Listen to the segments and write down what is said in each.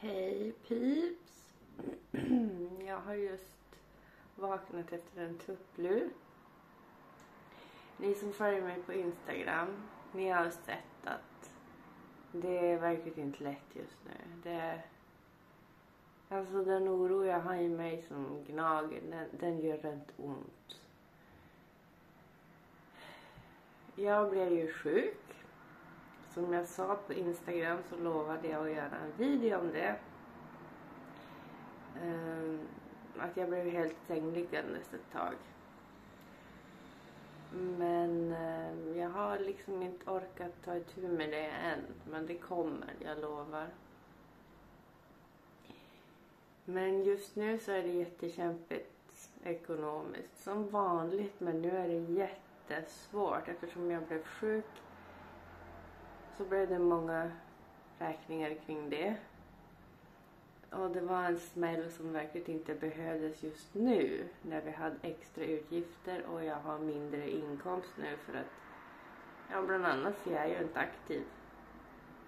Hej pips! Jag har just vaknat efter en tupplur. Ni som följer mig på Instagram, ni har sett att det är verkligen inte lätt just nu. Det alltså den oro jag har i mig som gnager, den, den gör rent ont. Jag blev ju sjuk som jag sa på Instagram så lovade jag att göra en video om det. Um, att jag blev helt sängliggandes ett tag. Men um, jag har liksom inte orkat ta itu med det än. Men det kommer, jag lovar. Men just nu så är det jättekämpigt ekonomiskt. Som vanligt, men nu är det jättesvårt eftersom jag blev sjuk så blev det många räkningar kring det. Och det var en smäll som verkligen inte behövdes just nu när vi hade extra utgifter och jag har mindre inkomst nu för att ja, bland annat för jag är ju inte aktiv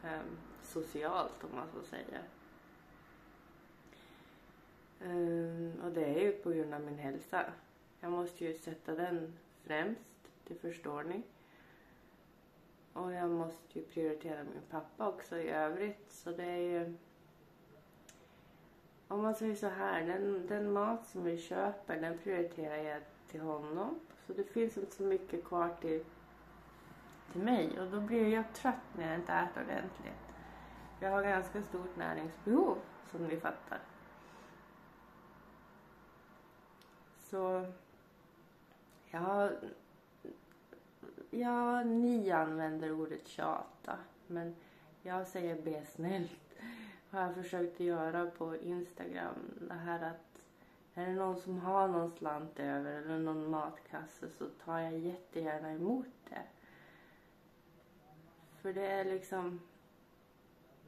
um, socialt om man så säger. Um, och det är ju på grund av min hälsa. Jag måste ju sätta den främst, det förstår ni. Och jag måste ju prioritera min pappa också i övrigt. Så det är ju... Om man säger så här, den, den mat som vi köper den prioriterar jag till honom. Så det finns inte så mycket kvar till, till mig. Och då blir jag trött när jag inte äter ordentligt. Jag har ganska stort näringsbehov som ni fattar. Så jag har Ja, ni använder ordet tjata. Men jag säger be snällt. Har jag försökt göra på Instagram. Det här att är det någon som har någon slant över eller någon matkasse så tar jag jättegärna emot det. För det är liksom...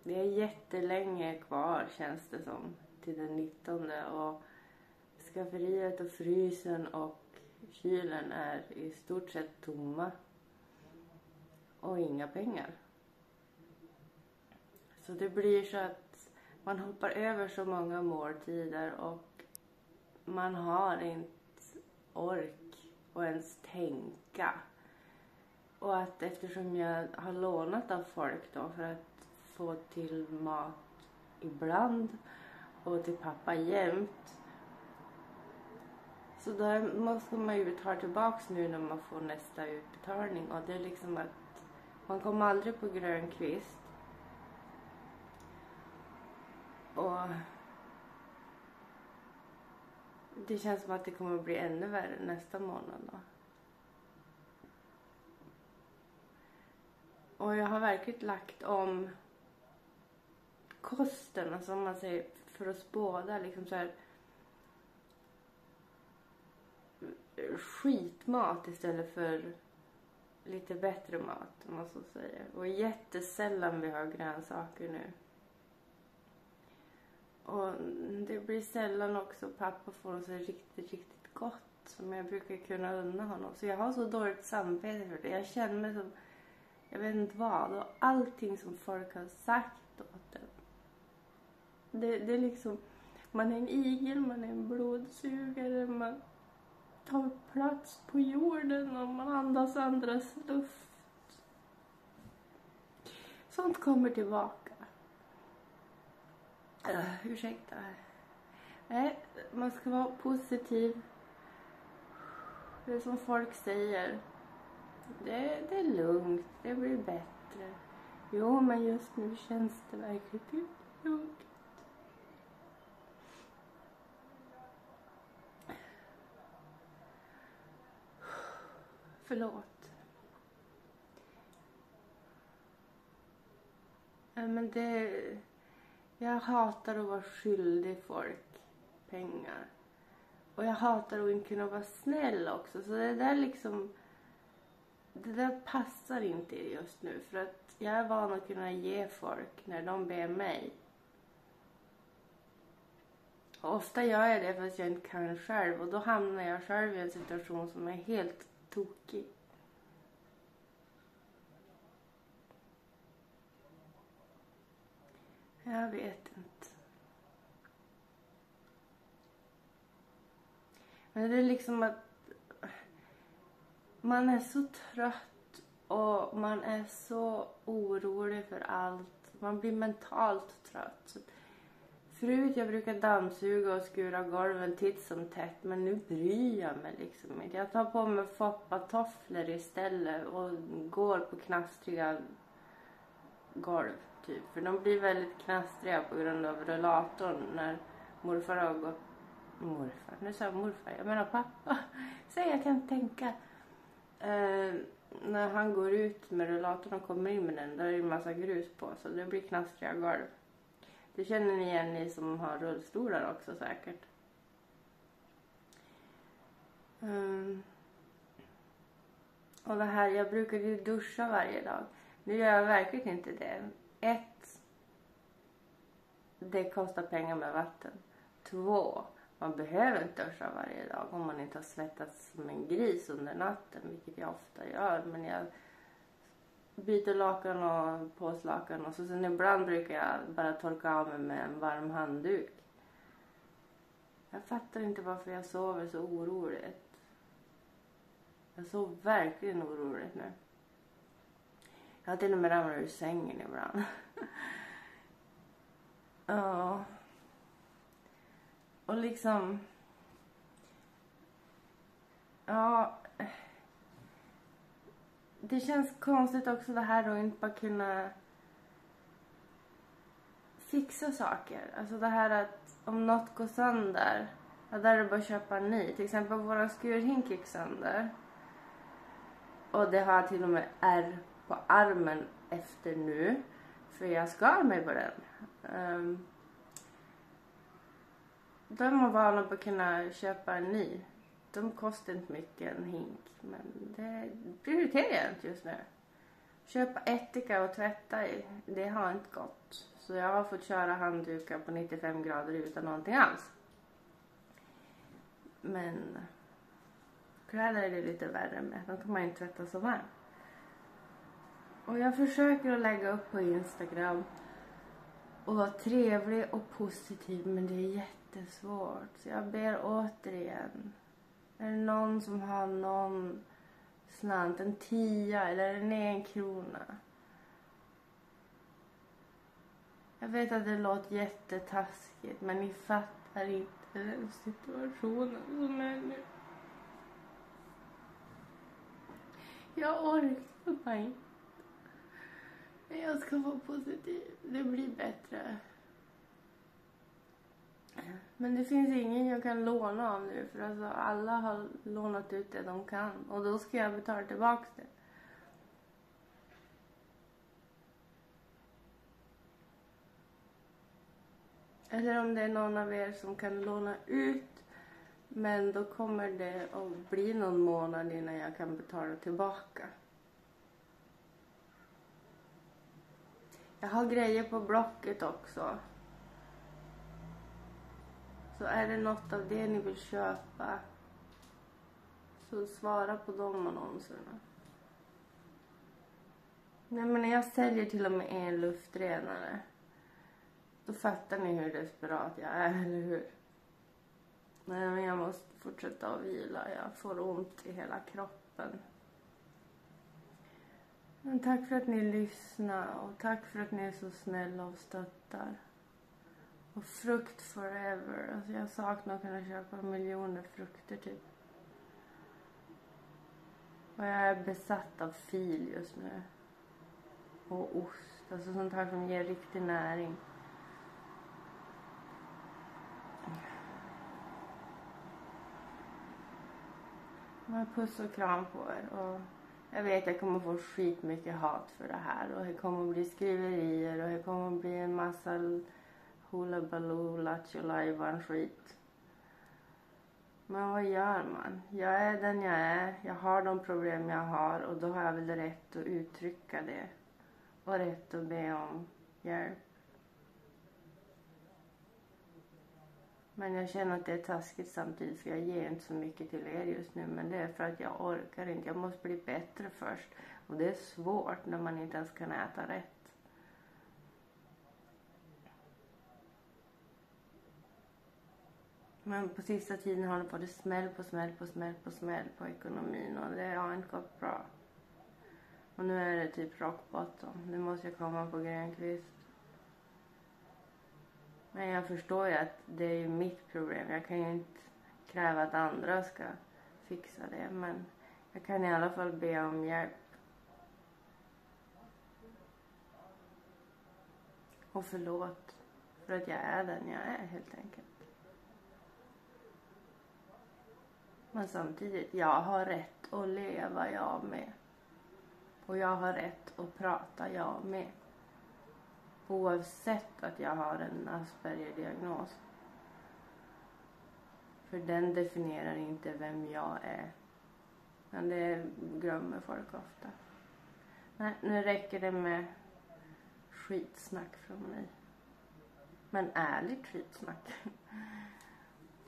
Det är jättelänge kvar känns det som till den 19 och skafferiet och frysen och kylen är i stort sett tomma och inga pengar. Så det blir så att man hoppar över så många måltider och man har inte ork att ens tänka. Och att eftersom jag har lånat av folk då för att få till mat ibland och till pappa jämt. Så då måste man ju ta tillbaks nu när man får nästa utbetalning och det är liksom att man kom aldrig på grön kvist. Och det känns som att det kommer att bli ännu värre nästa månad då. Och jag har verkligen lagt om kosten, alltså om man säger för oss båda liksom så här skitmat istället för lite bättre mat om man så säger. Och jättesällan vi har grönsaker nu. Och det blir sällan också pappa får något så riktigt, riktigt gott som jag brukar kunna unna honom. Så jag har så dåligt samvete för det. Jag känner mig som, jag vet inte vad. Och allting som folk har sagt åt en. Det, det är liksom, man är en igel, man är en blodsugare, man tar plats på jorden och man andas andras luft. Sånt kommer tillbaka. Uh, ursäkta. Nej, man ska vara positiv. Det är som folk säger. Det, det är lugnt, det blir bättre. Jo, men just nu känns det verkligen lugnt. Förlåt. Men det... Jag hatar att vara skyldig folk pengar. Och jag hatar att inte kunna vara snäll också. Så det där liksom... Det där passar inte just nu. För att jag är van att kunna ge folk när de ber mig. Och ofta gör jag det fast jag inte kan själv. Och då hamnar jag själv i en situation som är helt tokig. Jag vet inte. Men det är liksom att man är så trött och man är så orolig för allt. Man blir mentalt trött. Förut jag brukade dammsuga och skura golven titt som tätt men nu bryr jag mig liksom inte. Jag tar på mig foppatofflor istället och går på knastriga golv typ. För de blir väldigt knastriga på grund av rullatorn när morfar har gått... Morfar? Nu sa jag morfar. Jag menar pappa. Säg jag kan tänka. Eh, när han går ut med rullatorn och kommer in med den, då är det en massa grus på så det blir knastriga golv. Det känner ni igen ni som har rullstolar också säkert. Um, och det här, jag brukade ju duscha varje dag. Nu gör jag verkligen inte det. Ett, det kostar pengar med vatten. Två, man behöver inte duscha varje dag om man inte har svettats som en gris under natten, vilket jag ofta gör. Men jag byter lakan och påslakan och så sen ibland brukar jag bara torka av mig med en varm handduk. Jag fattar inte varför jag sover så oroligt. Jag sover verkligen oroligt nu. Jag har till och med ramlat ur sängen ibland. Ja. Och liksom... Ja. Det känns konstigt också det här att inte bara kunna fixa saker. Alltså det här att om något går sönder, ja, där är det bara att köpa en ny. Till exempel våran skurhink gick sönder. Och det har jag till och med ärr på armen efter nu. För jag skar mig på den. Um, då är man van att kunna köpa en ny. De kostar inte mycket en hink. Men det prioriterar jag inte just nu. Köpa ättika och tvätta i, det har inte gått. Så jag har fått köra handdukar på 95 grader utan någonting alls. Men kläder är det lite värre med. De kan man inte tvätta så varmt. Och jag försöker att lägga upp på Instagram och vara trevlig och positiv men det är jättesvårt. Så jag ber återigen. Är det någon som har någon slant, en tia eller en en krona? Jag vet att det låter jättetaskigt men ni fattar inte den situationen som är nu. Jag orkar bara inte. Jag ska vara positiv. Det blir bättre. Men det finns ingen jag kan låna av nu för alltså alla har lånat ut det de kan och då ska jag betala tillbaks det. Eller om det är någon av er som kan låna ut men då kommer det att bli någon månad innan jag kan betala tillbaka. Jag har grejer på Blocket också. Så är det något av det ni vill köpa så svara på de annonserna. Nej men jag säljer till och med en luftrenare då fattar ni hur desperat jag är, eller hur? Nej men jag måste fortsätta att vila. Jag får ont i hela kroppen. Men tack för att ni lyssnar och tack för att ni är så snälla och stöttar. Och frukt forever. Alltså jag saknar att kunna köpa miljoner frukter typ. Och jag är besatt av fil just nu. Och ost. Alltså sånt här som ger riktig näring. Men puss och kram på er. Och jag vet jag kommer få skitmycket hat för det här och det kommer bli skriverier och det kommer bli en massa Hoola baloo, lattjo skit. Men vad gör man? Jag är den jag är, jag har de problem jag har och då har jag väl rätt att uttrycka det. Och rätt att be om hjälp. Men jag känner att det är taskigt samtidigt för jag ger inte så mycket till er just nu. Men det är för att jag orkar inte. Jag måste bli bättre först. Och det är svårt när man inte ens kan äta rätt. Men på sista tiden har det varit smäll på smäll på smäll på smäll på ekonomin och det har inte gått bra. Och nu är det typ rock bottom. Nu måste jag komma på Grönkvist. Men jag förstår ju att det är ju mitt problem. Jag kan ju inte kräva att andra ska fixa det. Men jag kan i alla fall be om hjälp. Och förlåt för att jag är den jag är helt enkelt. Men samtidigt, jag har rätt att leva jag med. Och jag har rätt att prata jag med. Oavsett att jag har en Asperger-diagnos. För den definierar inte vem jag är. Men det glömmer folk ofta. Nej, nu räcker det med skitsnack från mig. Men ärligt skitsnack.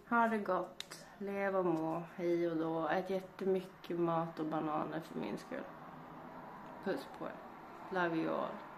Ha det gott. Lev och må. Hej och då. Ät jättemycket mat och bananer för min skull. Puss på er. Love you all.